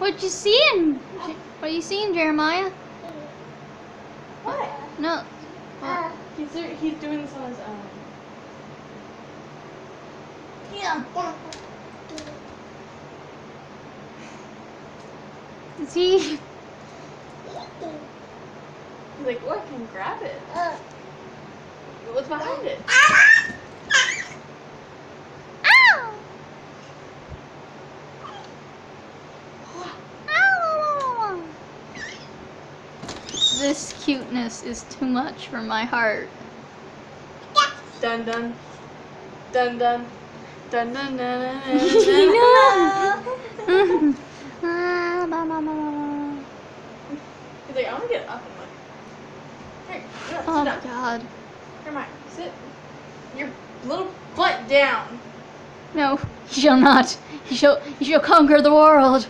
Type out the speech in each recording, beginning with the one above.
What you seeing? What are you seeing, Jeremiah? What? No. Uh, He's there, he's doing this on his own. yeah. Is he? He's like, oh, I can grab it. Uh, What's behind it? This cuteness is too much for my heart. Dun dun. Dun dun. Dun dun dun dun dun. He's like, I want to get up and look. Here, get up, Oh sit my god. Here, Mike, sit. Your little butt down. No, he shall not. He shall he shall conquer the world.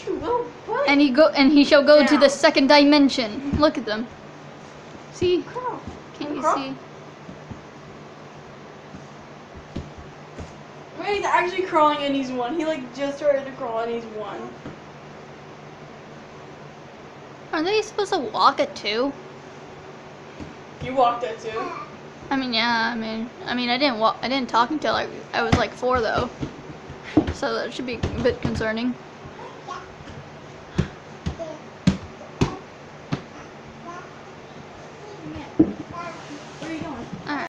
Put your little butt. And he go and he shall go to the second dimension. Look at them. See? Crawl. Can you Crawl. see? Wait, he's actually crawling and he's one. He like just started to crawl and he's one. Are they supposed to walk at two? You walked that too. I mean, yeah. I mean, I mean, I didn't walk. I didn't talk until I I was like four though. So that should be a bit concerning. Yeah.